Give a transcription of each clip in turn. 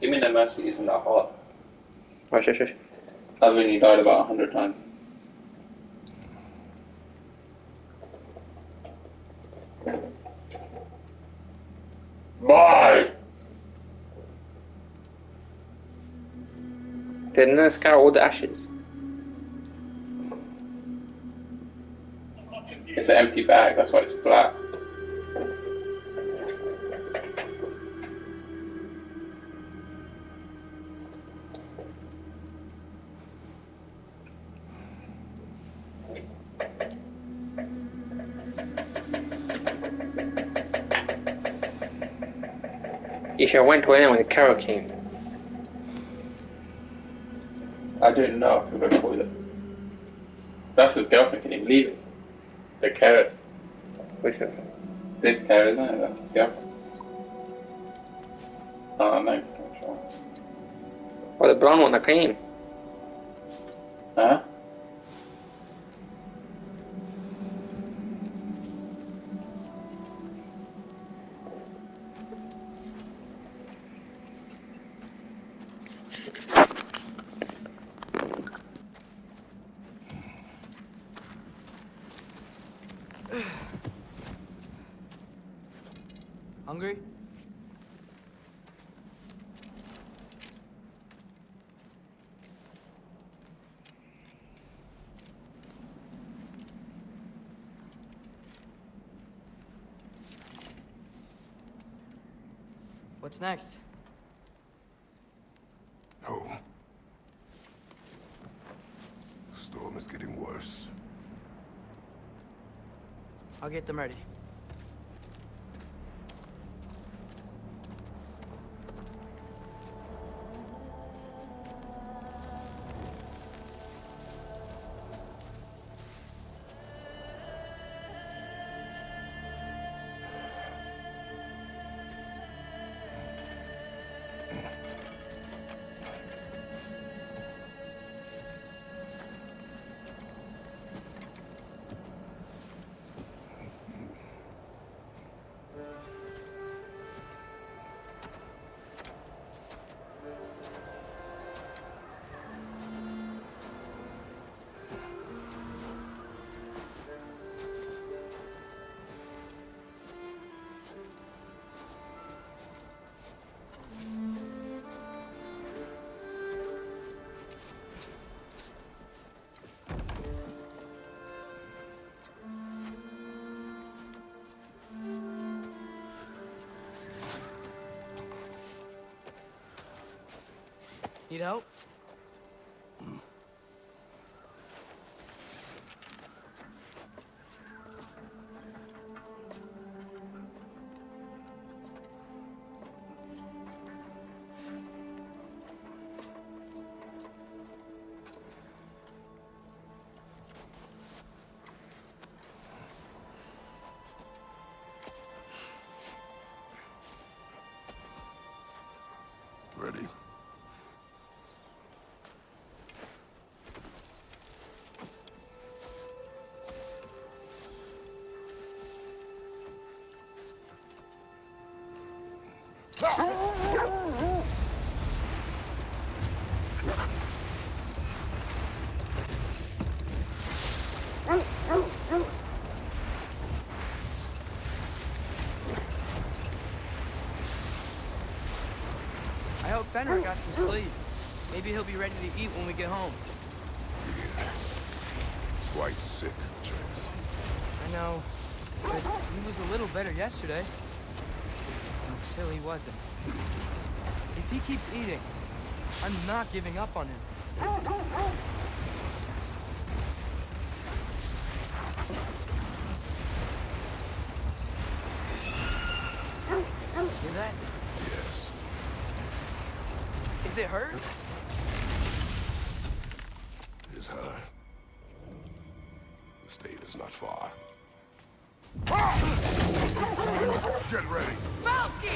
Give me the mercy using that heart. Oh, rush, rush, rush. I've only died about a hundred times. Bye! Didn't I scour all the ashes? It's an empty bag, that's why it's black. You have went to in when the carol came. I didn't know I could go toilet. That's his girlfriend, can even leave it. The carrot. Which one? This carrot, isn't it? That's his girlfriend. Oh, I'm 90% sure. Or the brown one that came. Hungry? What's next? Home. Storm is getting worse. I'll get them ready. Need help? I hope Fenrir got some sleep. Maybe he'll be ready to eat when we get home. He is. Quite sick, Trace. I know, but he was a little better yesterday. Until he wasn't. If he keeps eating, I'm not giving up on him. Hear that? Yes. Is it hurt? It is her. The state is not far. Get ready. She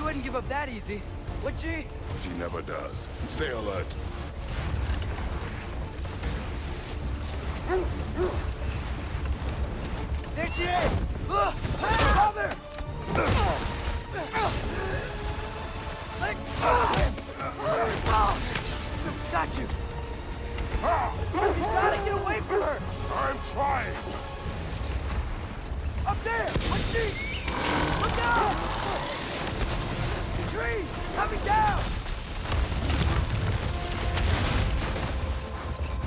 wouldn't give up that easy, would she? Got you! You gotta get away from her! I'm trying. Up there! On sheet! Look out! The trees! Coming down!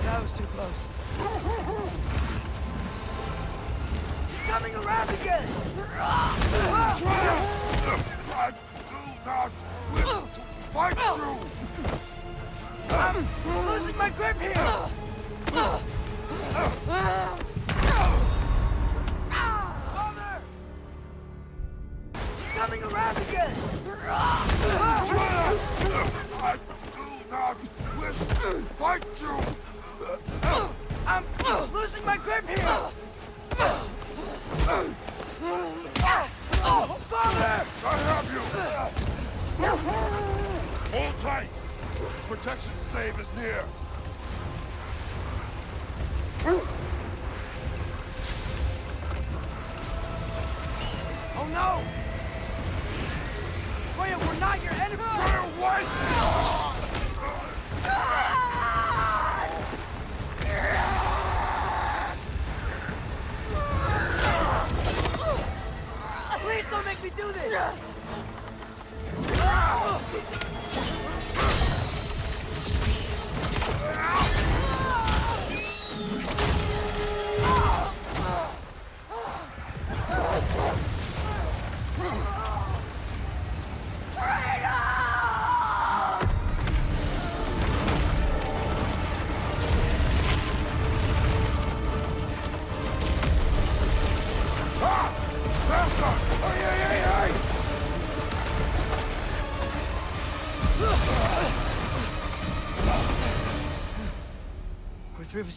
That was too close. Coming around again! I do not wish to fight you. I'm losing my grip here! Father! He's coming around again! I do not wish to fight you. I'm losing my grip here! Father! I have you. Hold tight. Protection stave is near. Oh no! Wait, we're not your enemy! Fire white. Please don't make me do this! Ah!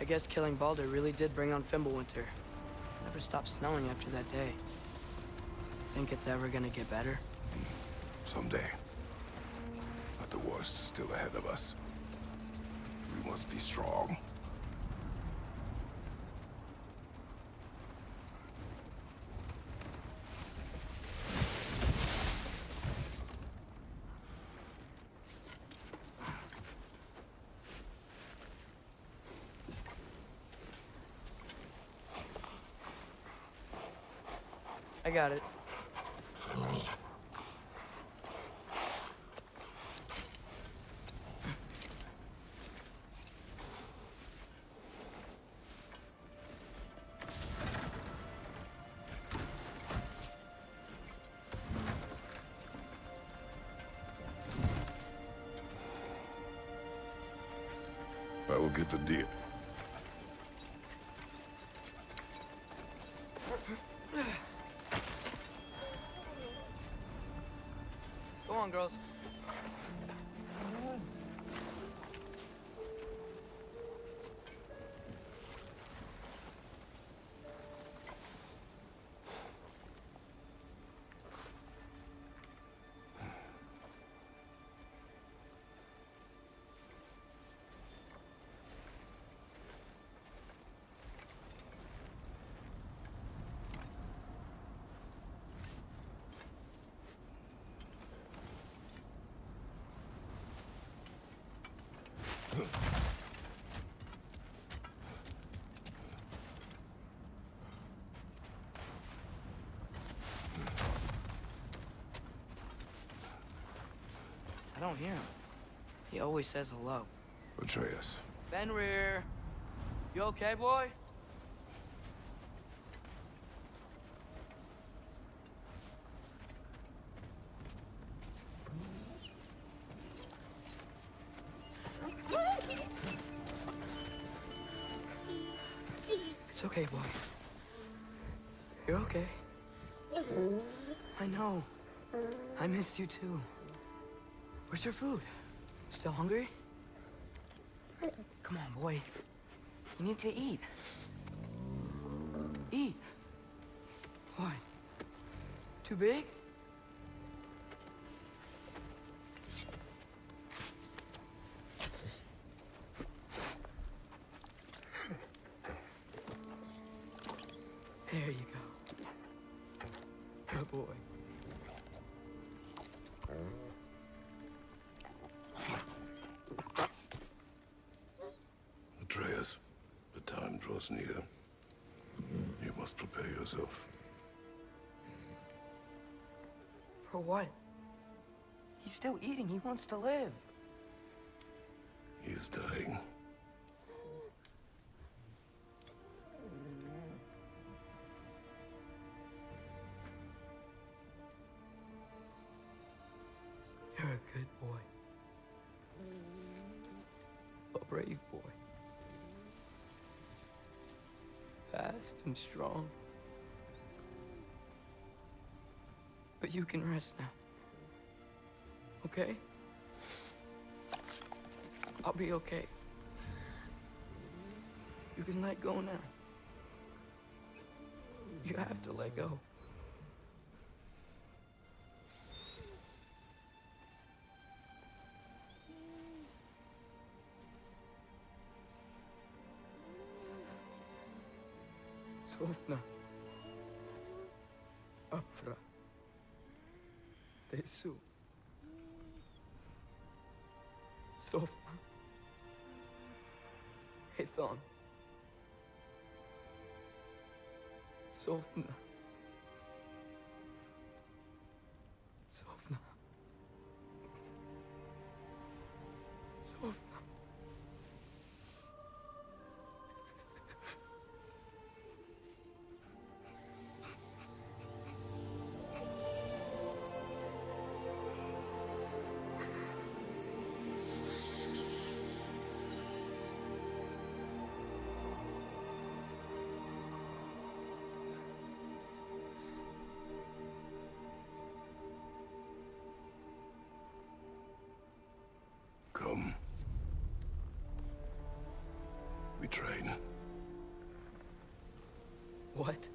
I guess killing Baldur really did bring on Fimbulwinter. Never stopped snowing after that day. Think it's ever gonna get better? Someday. But the worst is still ahead of us. We must be strong. Got it. I will get the deal. don't hear him. He always says hello. Atreus. Reer, You okay, boy? It's okay, boy. You're okay. I know. I missed you too. Where's your food? Still hungry? Come on, boy. You need to eat. Eat. What? Too big? There you go. Good boy. Near. You must prepare yourself. For what? He's still eating. He wants to live. He is dying. Fast and strong. But you can rest now. Okay? I'll be okay. You can let go now. You have to let go. Sofna. Afra. Tesu. Sofna. Hethon. Sofna. We train. What?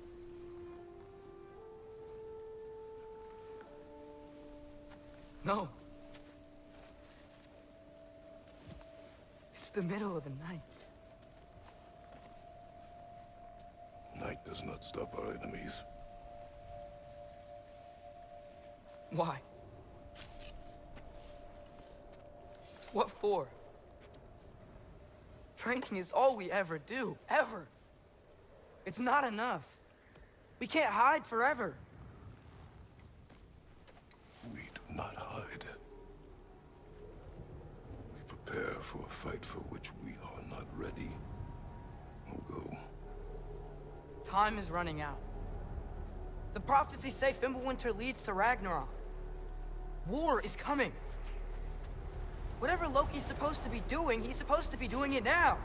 No. It's the middle of the night. Night does not stop our enemies. Why? What for? Training is all we ever do, ever. It's not enough. We can't hide forever. We do not hide. We prepare for a fight for which we are not ready. We'll go. Time is running out. The prophecies say Fimbulwinter leads to Ragnarok. War is coming. Whatever Loki's supposed to be doing, he's supposed to be doing it now.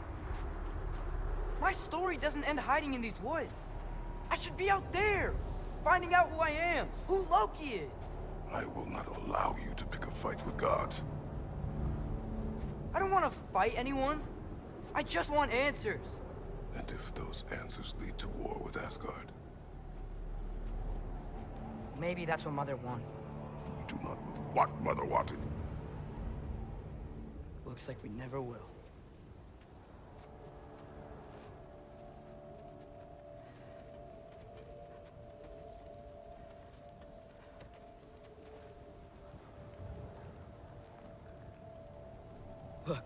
My story doesn't end hiding in these woods. I should be out there, finding out who I am, who Loki is. I will not allow you to pick a fight with gods. I don't want to fight anyone. I just want answers. And if those answers lead to war with Asgard, Maybe that's what Mother wanted. You do not know what Mother wanted. Looks like we never will. Look.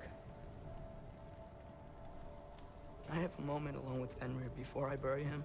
I have a moment alone with Fenrir before I bury him.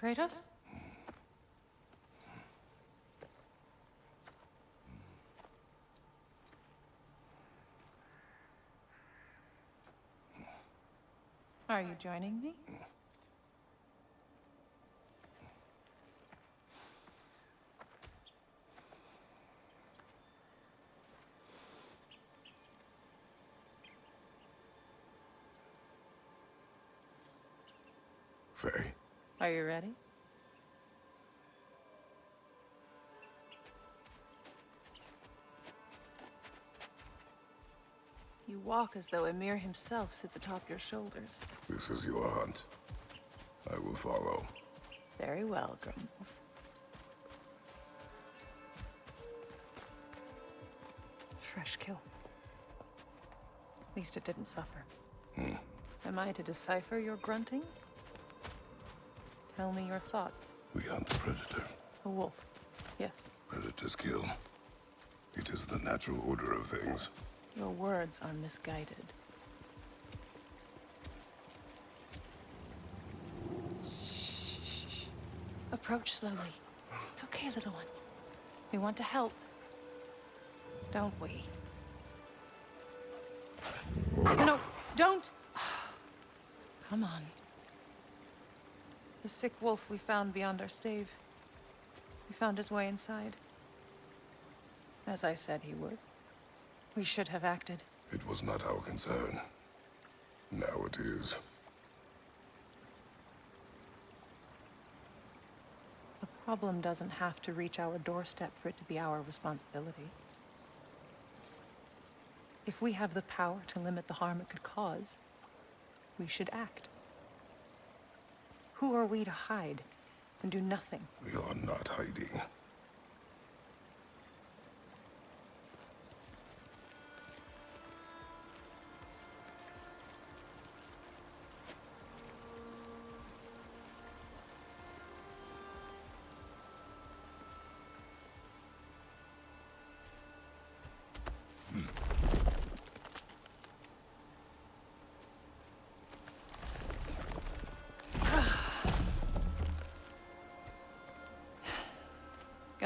Kratos? Are you joining me? Faye, Are you ready? You walk as though Ymir himself sits atop your shoulders. this is your hunt. I will follow. Very well, Grumbles. Fresh kill. At least it didn't suffer. Hmm. Am I to decipher your grunting? Tell me your thoughts. We hunt the predator. A wolf. Yes. Predators kill. It is the natural order of things. Your words are misguided. Shh. Approach slowly. It's okay, little one. We want to help. Don't we? No, don't! Come on. The sick wolf we found beyond our stave. He found his way inside. As I said he would. We should have acted. It was not our concern. Now it is. The problem doesn't have to reach our doorstep for it to be our responsibility. If we have the power to limit the harm it could cause, we should act. Who are we to hide and do nothing? We are not hiding.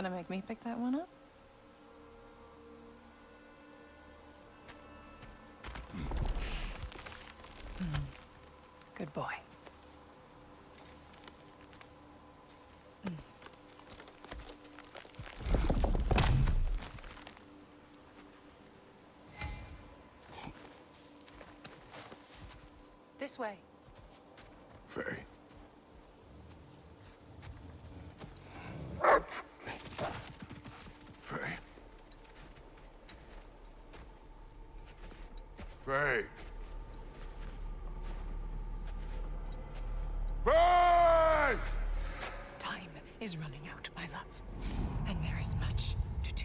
Gonna make me pick that one up? Hmm. Good boy. Hmm. This way. Faye. Faye. Faye. Faye! Time is running out, my love. And there is much to do.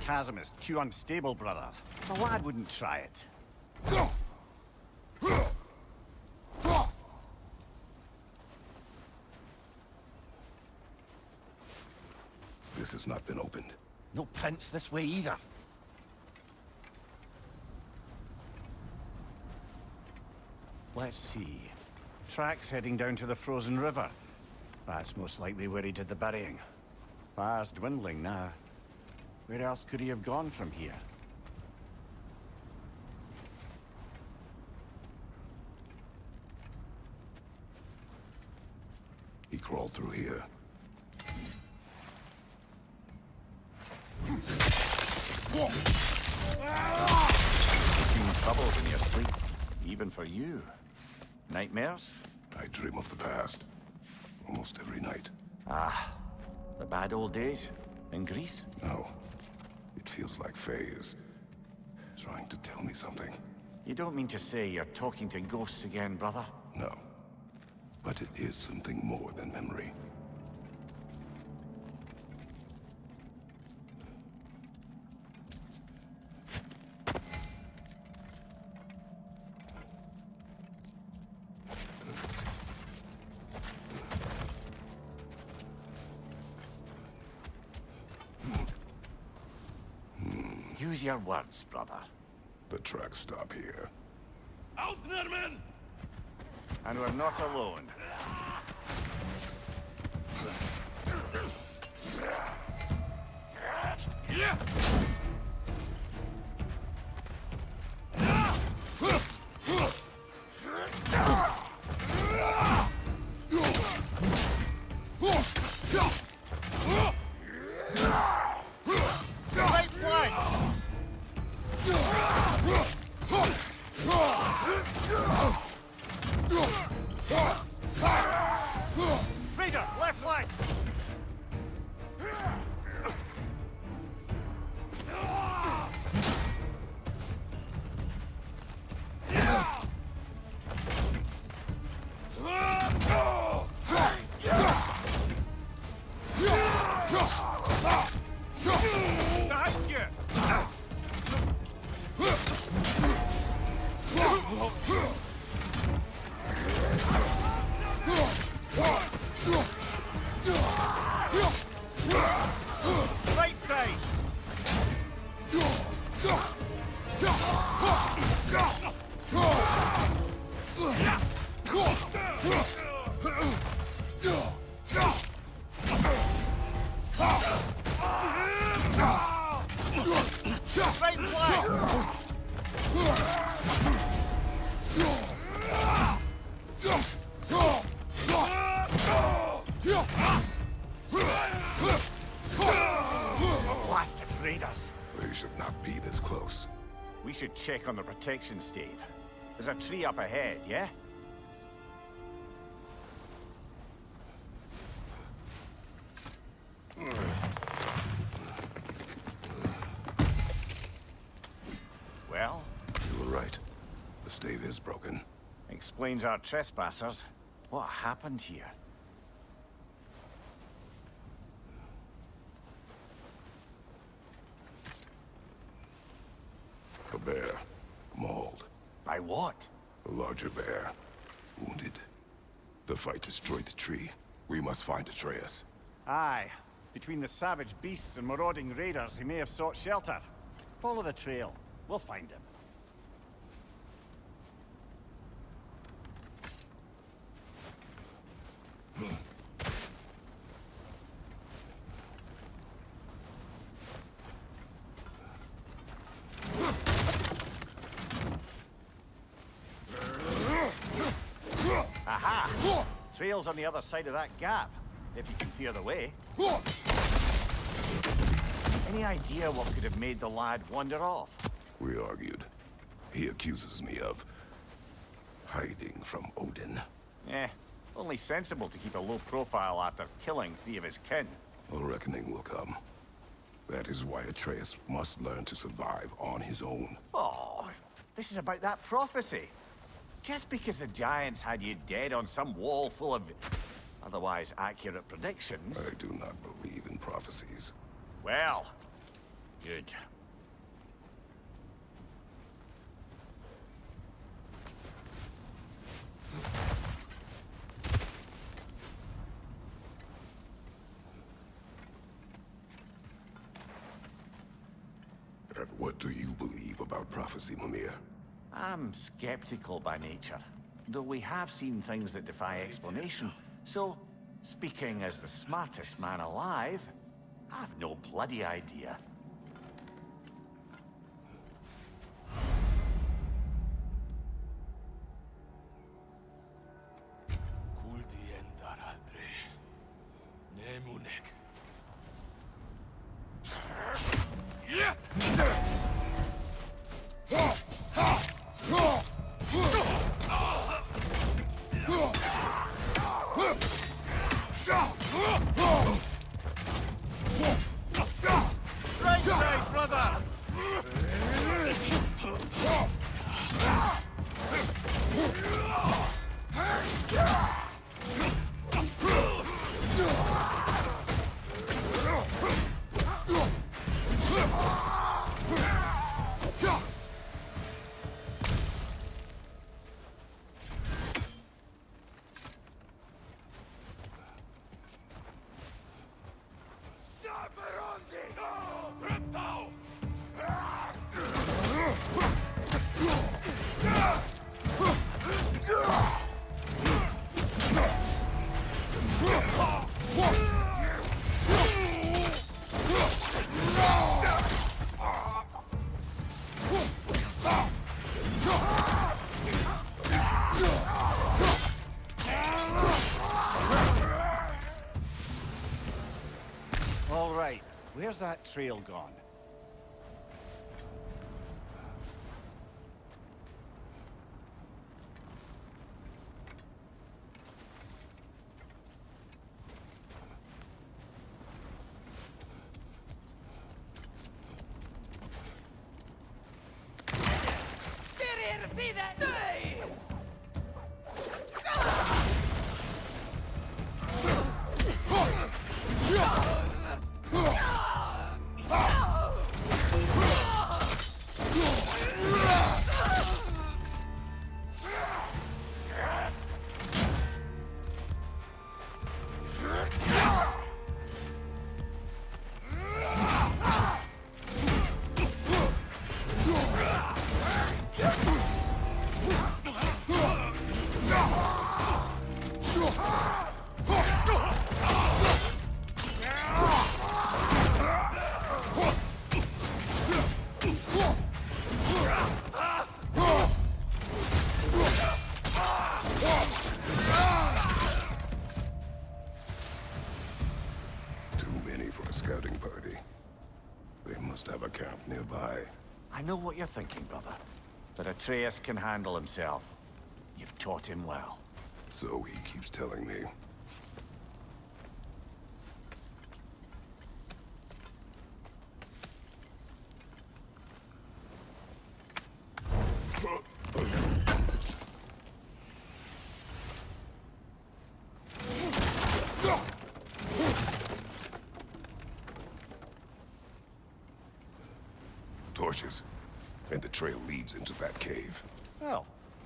chasm is too unstable, brother. The lad wouldn't try it. This has not been opened. No prints this way either. Let's see. Tracks heading down to the frozen river. That's most likely where he did the burying. Fire's dwindling now. Where else could he have gone from here? He crawled through here. Seen trouble when you're asleep. Even for you. Nightmares? I dream of the past. Almost every night. Ah, the bad old days? In Greece? No. It feels like Faye is trying to tell me something. You don't mean to say you're talking to ghosts again, brother? No. But it is something more than memory. Use your words, brother. The tracks stop here. And we're not alone. Right protection stave. There's a tree up ahead, yeah? Well, You were right. The stave is broken. explains our trespassers. What happened here? A bear. Mauled. By what? A larger bear. Wounded. The fight destroyed the tree. We must find Atreus. Aye. Between the savage beasts and marauding raiders, he may have sought shelter. Follow the trail. We'll find him. On the other side of that gap, if you can fear the way. Any idea what could have made the lad wander off? We argued. He accuses me of hiding from Odin. Eh, only sensible to keep a low profile after killing three of his kin. A reckoning will come. That is why Atreus must learn to survive on his own. Oh, this is about that prophecy. Just because the Giants had you dead on some wall full of otherwise accurate predictions... I do not believe in prophecies. Well, good. And what do you believe about prophecy, Mimir? I'm skeptical by nature, though we have seen things that defy explanation. So, speaking as the smartest man alive, I've no bloody idea. Trail gone? Too thinking, brother. But Atreus can handle himself. You've taught him well. So he keeps telling me. Torches. And the trail leads into that cave. Well,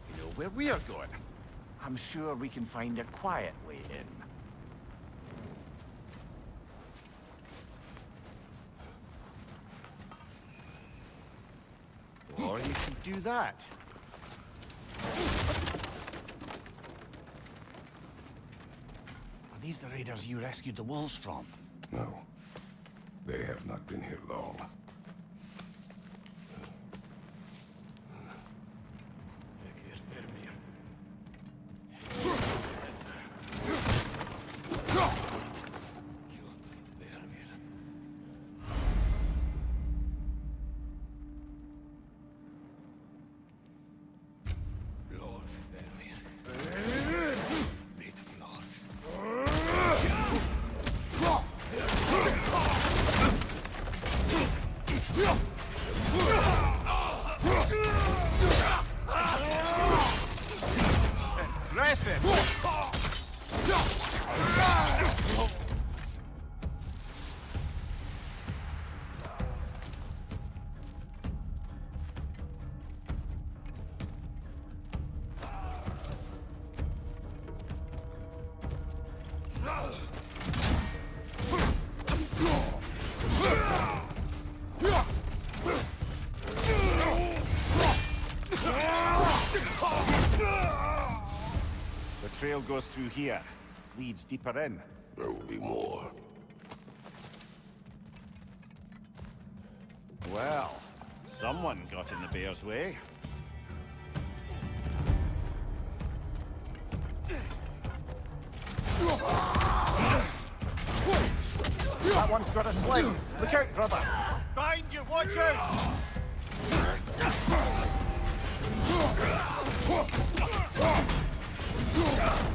you know where we are going. I'm sure we can find a quiet way in. Or you can do that. Are these the raiders you rescued the wolves from? No. They have not been here long. Goes through here. Leads deeper in. There will be more. Well, someone got in the bear's way. That one's got a sling. Look out, brother. Behind you, watch out!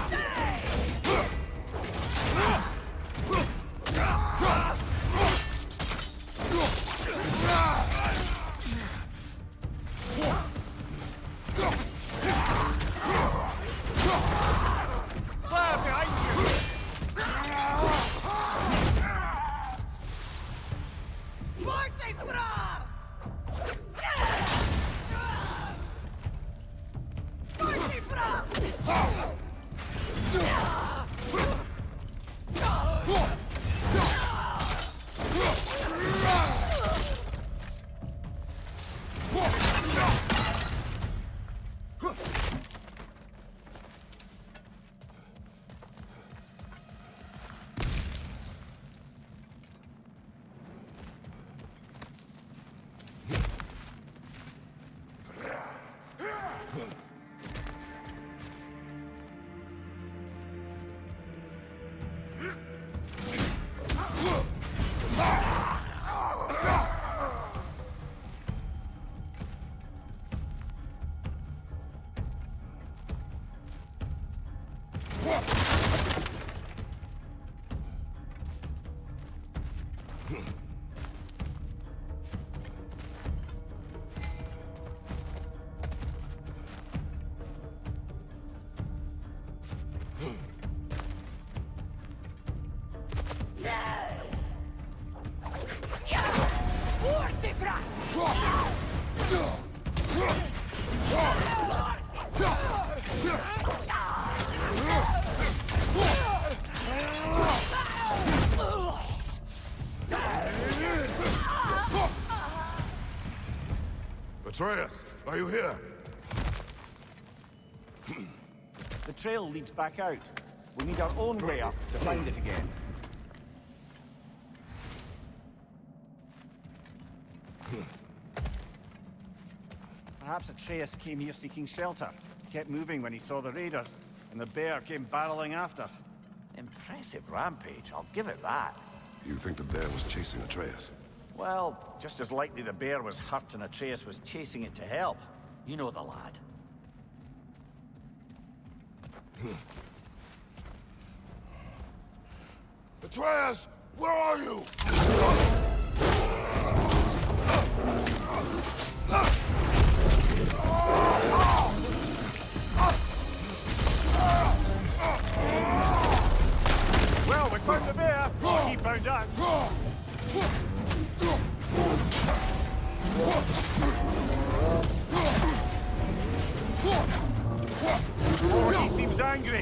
Atreus, are you here? The trail leads back out. We need our own way up to find it again. Perhaps Atreus came here seeking shelter. Kept moving when he saw the raiders, and the bear came barreling after. Impressive rampage, I'll give it that. You think the bear was chasing Atreus? Well, just as likely the bear was hurt and Atreus was chasing it to help. You know the lad. Atreus, where are you? Well, we found the bear. He found us. Oh, he seems angry.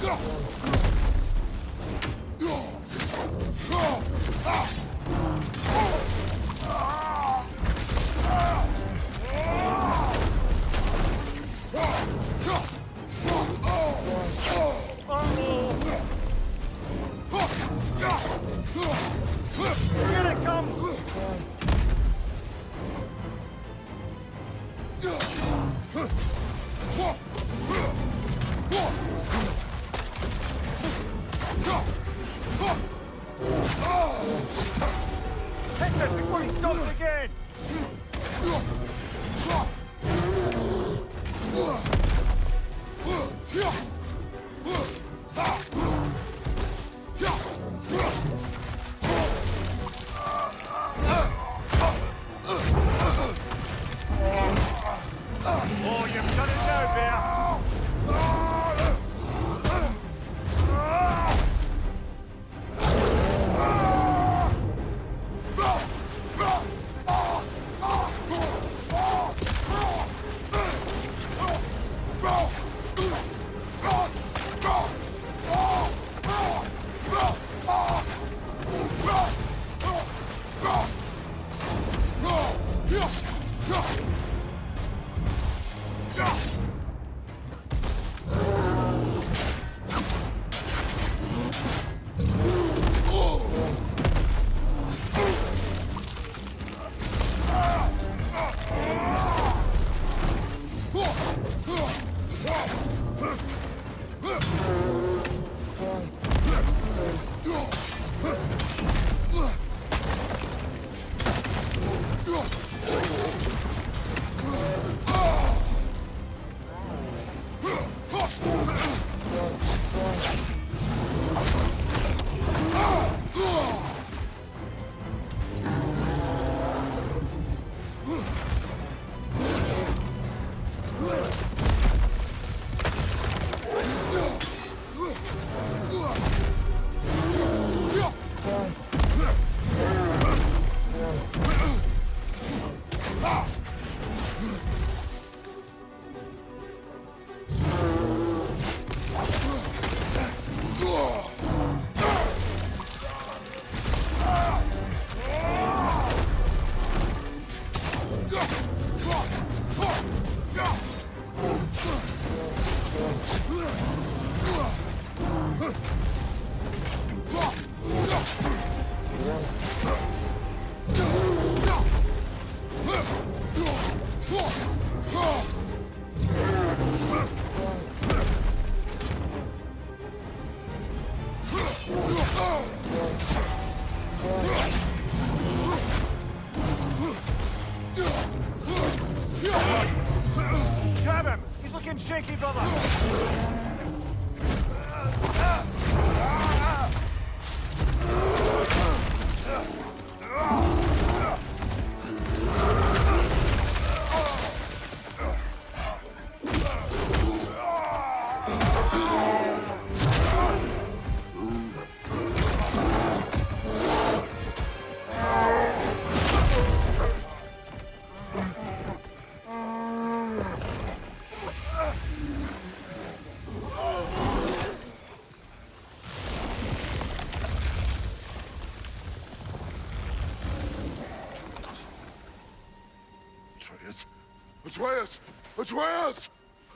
Atreus! Atreus!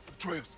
Atreus!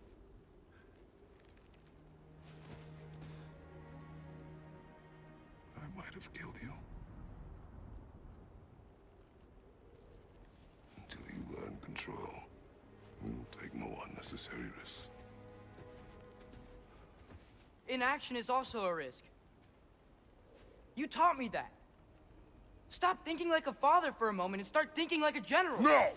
Have killed you. Until you learn control, we will take no unnecessary risks. Inaction is also a risk. You taught me that. Stop thinking like a father for a moment and start thinking like a general. No! No.